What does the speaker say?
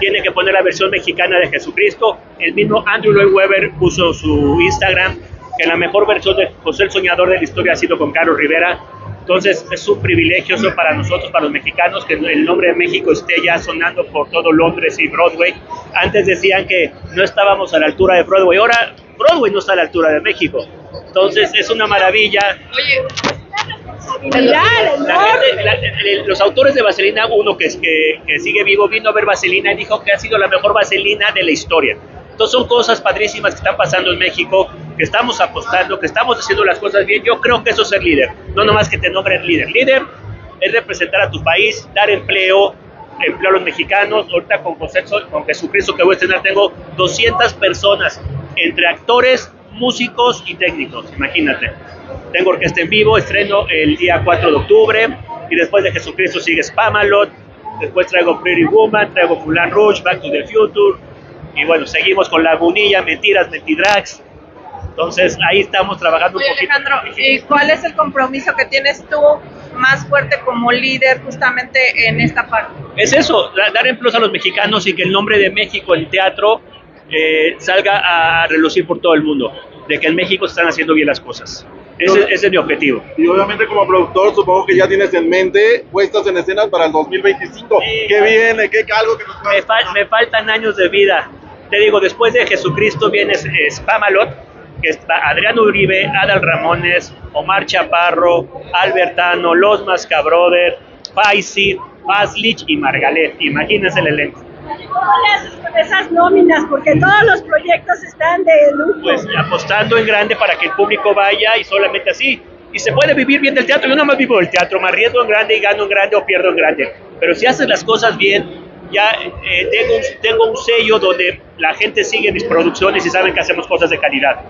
tiene que poner la versión mexicana de Jesucristo. El mismo Andrew Lloyd Webber puso su Instagram que la mejor versión de José el Soñador de la historia ha sido con Carlos Rivera. Entonces es un privilegio eso para nosotros, para los mexicanos, que el nombre de México esté ya sonando por todo Londres y Broadway. Antes decían que no estábamos a la altura de Broadway, ahora Broadway no está a la altura de México. Entonces es una maravilla. Los autores de Vaselina, uno que, que, que sigue vivo, vino a ver Vaselina y dijo que ha sido la mejor Vaselina de la historia. Entonces son cosas padrísimas que están pasando en México, que estamos apostando, que estamos haciendo las cosas bien. Yo creo que eso es ser líder, no nomás que te nombren líder. Líder es representar a tu país, dar empleo, empleo a los mexicanos. Ahorita con, José, con Jesucristo que voy a estrenar tengo 200 personas, entre actores, músicos y técnicos, imagínate. Tengo orquesta en vivo, estreno el día 4 de octubre y después de Jesucristo sigue Spamalot, después traigo Pretty Woman, traigo Mulan Rouge, Back to the Future, y bueno, seguimos con Lagunilla, Mentiras, Mentidrags. Entonces ahí estamos trabajando un poquito. Alejandro, ¿y cuál es el compromiso que tienes tú más fuerte como líder justamente en esta parte? Es eso, dar empleos a los mexicanos y que el nombre de México en teatro eh, salga a relucir por todo el mundo, de que en México están haciendo bien las cosas. Ese, es mi objetivo. Y obviamente como productor supongo que ya tienes en mente puestas en escenas para el 2025. ¿Qué viene? ¿Qué algo que nos me, me faltan años de vida te digo, después de Jesucristo viene Spamalot, que está Adrián Uribe, Adal Ramones, Omar Chaparro, Albertano, Los Mascabrothers, Faisy, Paslich y Margalet. Imagínense el elenco. ¿Cómo le haces con esas nóminas? Porque todos los proyectos están de lujo. Pues apostando en grande para que el público vaya y solamente así. Y se puede vivir bien del teatro. Yo no más vivo del teatro, me arriesgo en grande y gano en grande o pierdo en grande. Pero si haces las cosas bien, ya eh, tengo, tengo un sello donde la gente sigue mis producciones y saben que hacemos cosas de calidad.